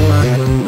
Bye.